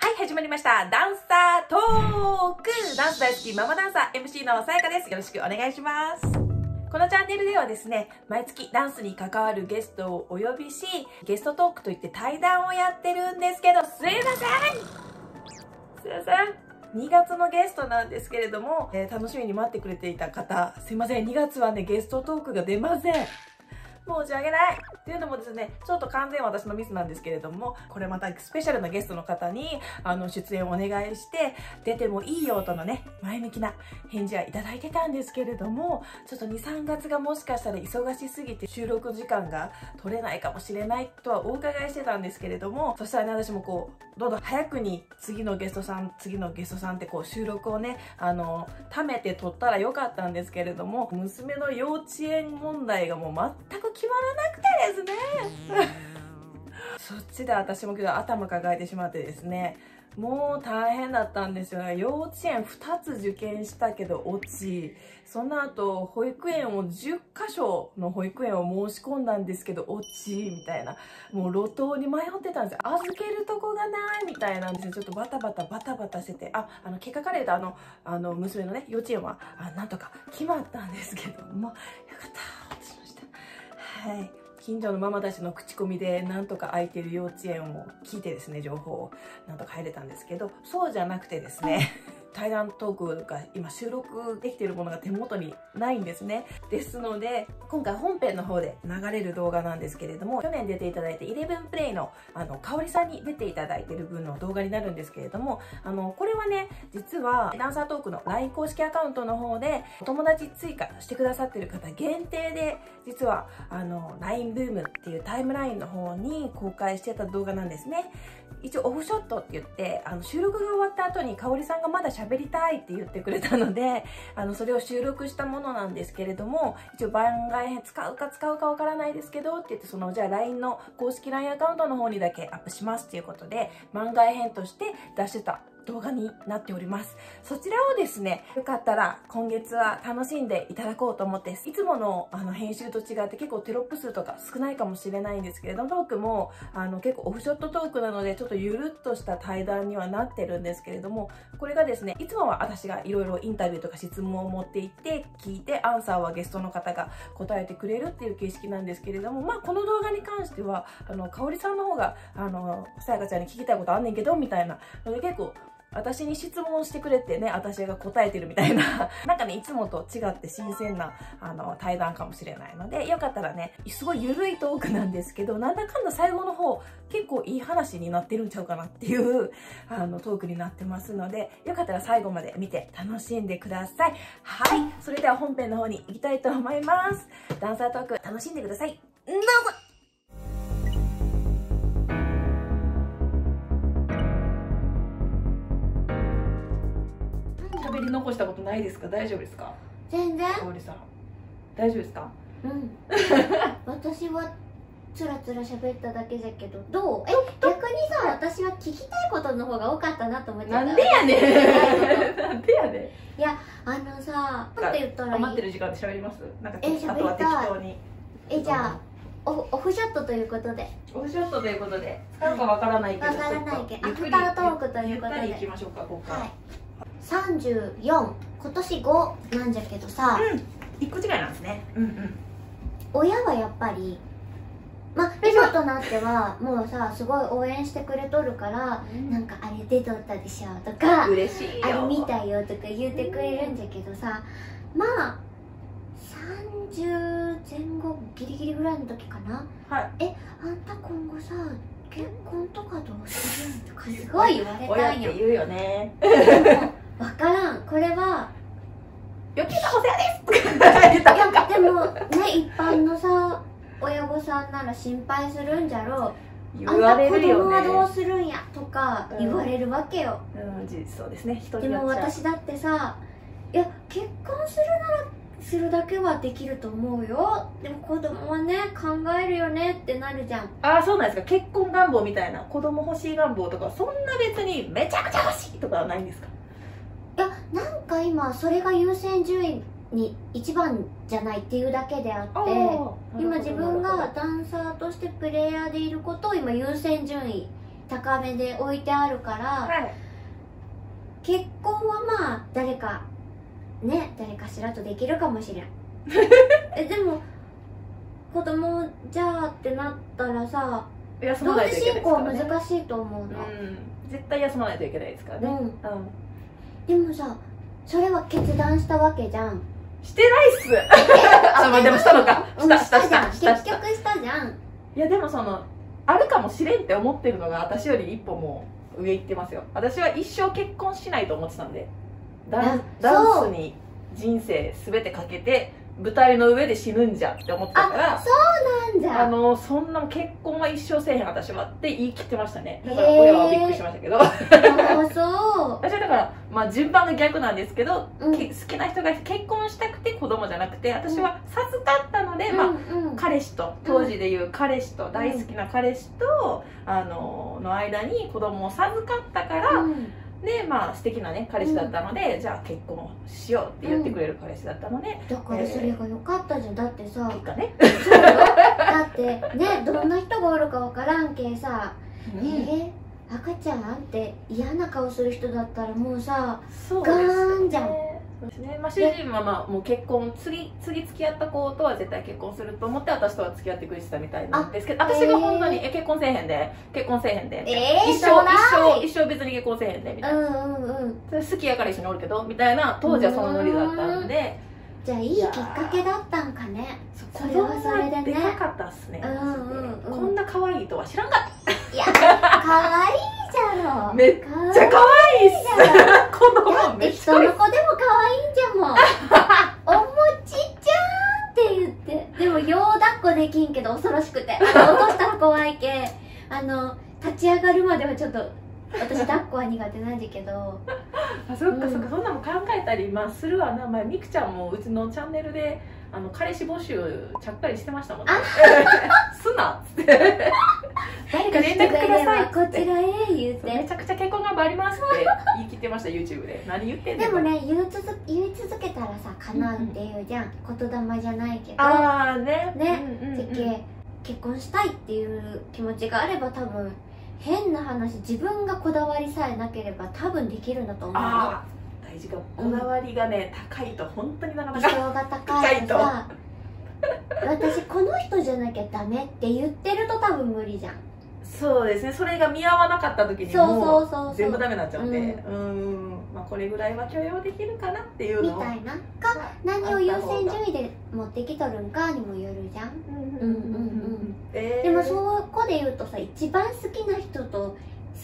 はい、始まりました。ダンサートークダンス大好きママダンサー MC のさやかです。よろしくお願いします。このチャンネルではですね、毎月ダンスに関わるゲストをお呼びし、ゲストトークといって対談をやってるんですけど、すいませんすいません2月のゲストなんですけれども、えー楽しみに待ってくれていた方、すいません、2月はね、ゲストトークが出ません。申し訳ない。っていうのもですね、ちょっと完全私のミスなんですけれども、これまたスペシャルなゲストの方に、あの、出演をお願いして、出てもいいよとのね、前向きな返事はいただいてたんですけれども、ちょっと2、3月がもしかしたら忙しすぎて収録時間が取れないかもしれないとはお伺いしてたんですけれども、そしたらね、私もこう、どんどん早くに次のゲストさん、次のゲストさんってこう収録をね、あの、貯めて撮ったらよかったんですけれども、娘の幼稚園問題がもう全く決まらなくてですね。そっちで私もけど頭抱えてしまってですね、もう大変だったんですよね。幼稚園2つ受験したけど落ち、その後保育園を10箇所の保育園を申し込んだんですけど落ち、みたいな。もう路頭に迷ってたんですよ。預けるとこがないみたいなんですよ。ちょっとバタバタバタバタしてて、あ、あの、結果から言うとあの、あの、娘のね、幼稚園は、あなんとか決まったんですけども、よかっ、た。はい。近所のママたちの口コミでなんとか空いてる幼稚園を聞いてですね、情報をなんとか入れたんですけど、そうじゃなくてですね、対談トークが今収録できているものが手元にないんですね。ですので、今回本編の方で流れる動画なんですけれども、去年出ていただいて11プレイのあの、かおりさんに出ていただいている分の動画になるんですけれども、あの、これはね、実はダンサートークの LINE 公式アカウントの方でお友達追加してくださってる方限定で、実はあの、LINE ブームっていうタイムラインの方に公開してた動画なんですね。一応オフショットって言ってあの収録が終わった後に香織さんがまだ喋喋りたいって言ってくれたので あのそれを収録したものなんですけれども一応番外編使うか使うかわからないですけどって言ってそのじゃあ LINE の公式 LINE アカウントの方にだけアップしますっていうことで番外編として出してた動画になっております。そちらをですね、よかったら今月は楽しんでいただこうと思って、いつものあの編集と違って結構テロップ数とか少ないかもしれないんですけれども、トークもあの結構オフショットトークなのでちょっとゆるっとした対談にはなってるんですけれども、これがですね、いつもは私がいろいろインタビューとか質問を持っていって聞いて、アンサーはゲストの方が答えてくれるっていう形式なんですけれども、まあこの動画に関しては、あの、かおりさんの方が、あの、さやかちゃんに聞きたいことあんねんけど、みたいなので結構私に質問してくれてね、私が答えてるみたいな、なんかね、いつもと違って新鮮な、あの、対談かもしれないので、よかったらね、すごい緩いトークなんですけど、なんだかんだ最後の方、結構いい話になってるんちゃうかなっていう、あの、トークになってますので、よかったら最後まで見て楽しんでください。はい。それでは本編の方に行きたいと思います。ダンサートーク楽しんでください。どうぞ残したことないですか？大丈夫ですか？全然。かおりさん。大丈夫ですか？うん。私はつらつら喋っただけだけどどう？え逆にさ私は聞きたいことの方が多かったなと思っちゃった。なんでやねん。なんでやねん。いやあのさなんて言ったらいい。余ってる時間で喋ります？なんかえ喋りたい。えじゃあオオフショットということで。オフショットということで。使うかわからないけどわからないけど。アフタートークということで。ゆったり行きましょうかここから、はい34今年5なんじゃけどさ。うん。一個違いなんですね。うんうん。親はやっぱりまあ今となってはもうさすごい応援してくれとるからなんかあれ出とったでしょとか嬉しいよ。あれ見たよとか言ってくれるんじゃけどさまあ30前後ギリギリぐらいの時かな。はい。えあんた今後さ結婚とかどうするんとかすごい言われたんよ。て言うよね分からん。これは余計なお世話ですとか言ったいやでもね一般のさ親御さんなら心配するんじゃろ。う言われるあんた子よ供はどうねするんやとか言われるわけよ、うん。事実そうですね。人でも私だってさいや結婚するならするだけはできると思うよ。でも子供はね考えるよねってなるじゃん。ああそうなんですか。結婚願望みたいな子供欲しい願望とかそんな別にめちゃくちゃ欲しいとかはないんですか？いやなんか今それが優先順位に一番じゃないっていうだけであって今自分がダンサーとしてプレイヤーでいることを今優先順位高めで置いてあるから、はい。結婚はまあ誰かね誰かしらとできるかもしれん。えでも子供じゃあってなったらさ同時進行難しいと思うの、うん。絶対休まないといけないですからね。うん。うんでもさそれは決断したわけじゃん。してないっす。あまあ でもしたのか。うんしたしたしたした結局したじゃん。いやでもそのあるかもしれんって思ってるのが私より一歩もう上行ってますよ。私は一生結婚しないと思ってたんで。ダンあダンスに人生全てかけて舞台の上で死ぬんじゃって思ってたからなんじゃ。あのそんな結婚は一生せえへん私はって言い切ってましたね。だから親はびっくりしましたけど。あそ 私はだから、まあ、順番が逆なんですけど、うん。け好きな人が結婚したくて子供じゃなくて私は授かったので、うまあうん。うん彼氏と当時でいう彼氏と、大好きな彼氏とあのの間に子供を授かったから、うんでまあ素敵なね彼氏だったので、じゃあ結婚しようって言ってくれる彼氏だったので、だからそれが良かったじゃん。だってさ。結果ね、そうよ。だってねどんな人がおるかわからんけさえー、赤ちゃんって嫌な顔する人だったらもうさそうですガーンじゃんですね。まあ、主人はまあもう結婚次次付き合った子とは絶対結婚すると思って私とは付き合ってくれてたみたいなんですけどあ私が本当に、え結婚せえへんで結婚せえへんで、えー一生一生一生別に結婚せえへんでみたいな、うんうんうん。それ好きやから一緒におるけどみたいな当時はそのノリだったんで。じゃあいいきっかけだったんかね。そそれはそれでね。でかかったっすね、うんうんうん。こんな可愛いとは知らんかっいや可愛いじゃろめっ可愛いた可愛いっす子っ供めっちゃ可愛いの子でも可愛いんじゃもん。おもちちゃんって言って。でもよう抱っこできんけど恐ろしくて。あの落としたら怖いけあの立ち上がるまではちょっと私抱っこは苦手なんだけど。あそっかうんそっか、そんなの考えたり、まあ、するわな、まあ、みくちゃんもうちのチャンネルであの彼氏募集ちゃっかりしてましたもんね。すなっつって誰か連絡くださいこちらへ言うて。めちゃくちゃ結婚願望ありますって言い切ってました YouTube で。何言ってんの？でもね言い続言い続けたらさ叶うっていうじゃん言霊じゃないけど。ああね。ねうんうんうん結婚したいっていう気持ちがあれば多分変な話自分がこだわりさえなければ多分できるんだと思うのああ大事か。こだわりがね、高いと本当になかなか理想が高いとさ私この人じゃなきゃダメって言ってると多分無理じゃんそうですね。それが見合わなかった時にもそう全部ダメになっちゃうんでううん。んまあこれぐらいは許容できるかなっていうのをみたいな。か何を優先順位で持ってきとるんかにもよるじゃん。うんうんうんうんえー。でもそこで言うとさ一番好きな人と好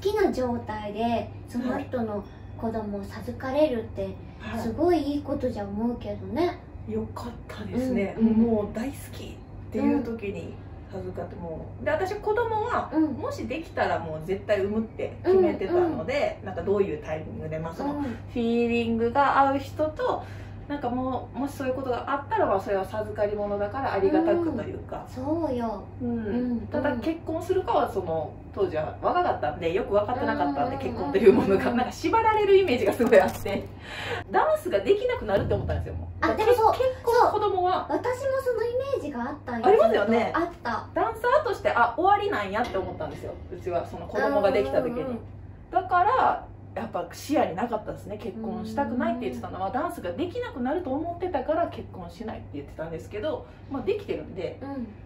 きな状態でその人の子供を授かれるってはい。すごいいいことじゃ思うけどね。よかったですね、うん。もう大好きっていう時に授かってもうで私子供はうん。もしできたらもう絶対産むって決めてたので、なんかどういうタイミングで、まあ、そのフィーリングが合う人となんかもうもしそういうことがあったらまあそれは授かり物だからありがたくというか、そうよ。うん。うん。ただ結婚するかはその当時は若かったんでよく分かってなかったんでうん。結婚というものうん。がなんか縛られるイメージがすごいあって。ダンスができなくなるって思ったんですよもう。あでもそう結構子供は。私もそのイメージがあったありますよね。あった。ダンサーとしてあ終わりなんやって思ったんですよ。うちはその子供ができた時に。だからやっぱ視野になかったですね。結婚したくないって言ってたのはダンスができなくなると思ってたから結婚しないって言ってたんですけど、まあ、できてるんで。うん。ね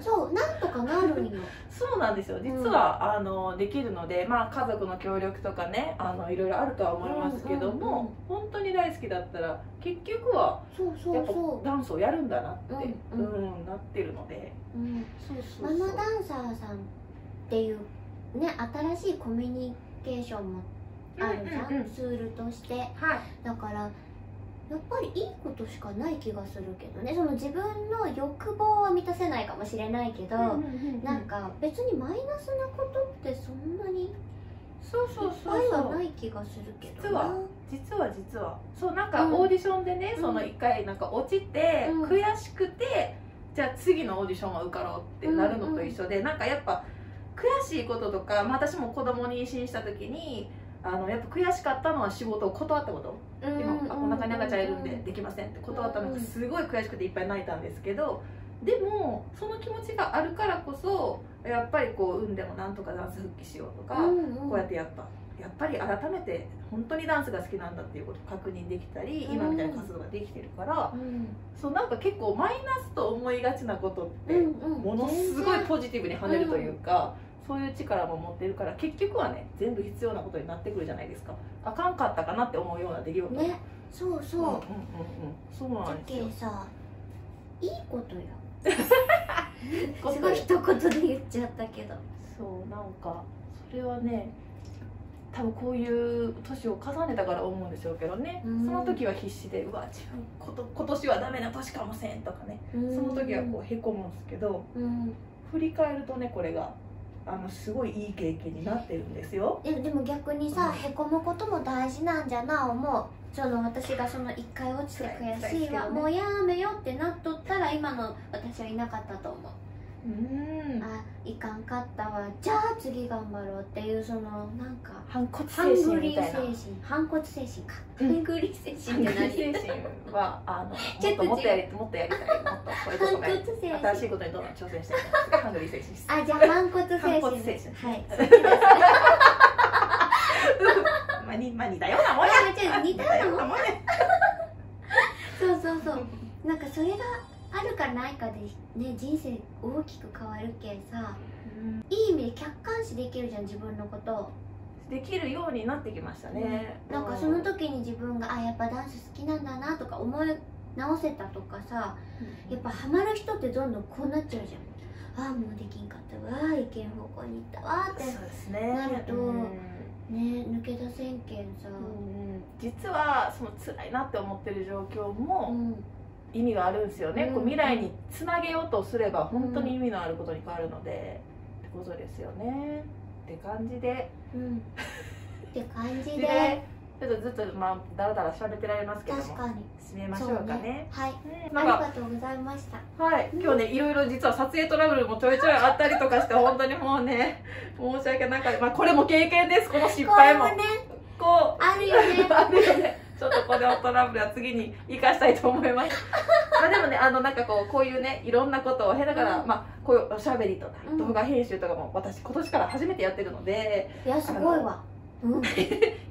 そうなんとかなるんよ。そうなんですよ。実は、あのできるので、まあ、家族の協力とかねあのいろいろあるとは思いますけども、本当に大好きだったら結局はダンスをやるんだなって、ううん。んなってるので。う、うん、そうそうそう。ママダンサーさんっていうね新しいコミュニケーションもあるじゃん,、うんうんうん。ツールとして。はい。だからやっぱりいいことしかない気がするけどね。その自分の欲ないかもしれないけど、なんか別にマイナスなことってそんなにそうそうそうそう。ない気がするけど実は実は実は。そうなんかうん。オーディションでね、うん。その一回なんか落ちて、うん。悔しくてじゃあ次のオーディションは受かろうってなるのと一緒で、なんかやっぱ悔しいこととか、まあ、私も子供に妊娠した時にあのやっぱ悔しかったのは仕事を断ったこと。うん。今あお腹に赤ちゃんいるんでできませんって断ったのがすごい悔しくていっぱい泣いたんですけどでもその気持ちがあるからこそやっぱりこう運でもなんとかダンス復帰しようとか、うんうん。こうやってやったやっぱり改めて本当にダンスが好きなんだっていうことを確認できたり、うん。今みたいな活動ができてるから、うん。そうなんか結構マイナスと思いがちなことって、ものすごいポジティブに跳ねるというか、そういう力も持ってるから結局はね全部必要なことになってくるじゃないですか。あかんかったかなって思うような出来事。ね。そうそう、うんうんうんうん。そうなんですよ。けさいいことよこと すごい一言で言っちゃったけど。そうなんかそれはね多分こういう年を重ねたから思うんでしょうけどね、うん。その時は必死でうわ自分こと今年はダメな年かもせんとかね。その時はこうへこむんですけどうん、うん振り返るとねこれがあのすごいいい経験になってるんですよ。でもでも逆にさ、うん。へこむことも大事なんじゃな思うその私がその一回落ちて悔しいわ、辛い。辛いもうやめよってなっとったら今の私はいなかったと思う、うん。あいかんかったわ。じゃあ次頑張ろうっていうそのなんか反骨ハン精神みたいな。精神反骨精神か、うんハングリー精神って精何神はあのちょっともっともっとやりもっとやりたい。もっとこれこそ反ね骨精神。新しいことにどんどん挑戦したいハングリー精神あじゃあ反骨精神。反骨精神。はい まあにまあ似たようなもんや似たようなもんそうそうそうなんかそれがあるかないかでね人生大きく変わるけんさいい意味で客観視できるじゃん自分のことできるようになってきましたね、なんかその時に自分があやっぱダンス好きなんだなとか思い直せたとかさやっぱハマる人ってどんどんこうなっちゃうじゃんああもうできんかったわーいけん方向に行ったわってそうですねなるとうんね抜け出せん。けんさうん。実はその辛いなって思ってる状況うもん。意味があるんですよね、うん。こう未来につなげようとすれば本当に意味のあることに変わるので、ってことですよね。って感じで。うん。って感じで。でちょっとずっとまあだらだら喋ってられますけども確かに。締めましょうかね。はい。ねありがとうございました。はい、今日ねいろいろ実は撮影トラブルもちょいちょいあったりとかして本当にもうね 申し訳なかった、まあ、これも経験です。この失敗も。これもねこう。あるよね。あるよね。ちょっとこのトラブルは次に生かしたいと思います。まあでもねあのなんかこうこういうねいろんなことを経ながら、うん。まあこういうおしゃべりとかうん。動画編集とかも私今年から初めてやってるのでいやすごいわ。うん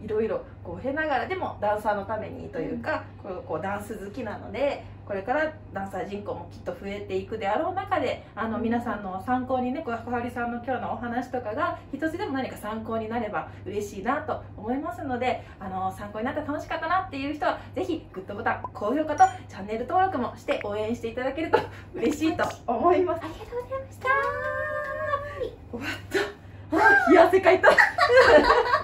いろいろこう経ながらでもダンサーのためにというか、こうこうダンス好きなのでこれからダンサー人口もきっと増えていくであろう中であの皆さんの参考にね小春さんの今日のお話とかが一つでも何か参考になれば嬉しいなと思いますのであの参考になって楽しかったなっていう人はぜひグッドボタン高評価とチャンネル登録もして応援していただけると 嬉しいと思います。ありがとうございました。終わった。あ冷や汗かいた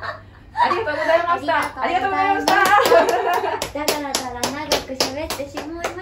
ありがとうございました。ありがとうございました。だからから長く喋ってしまい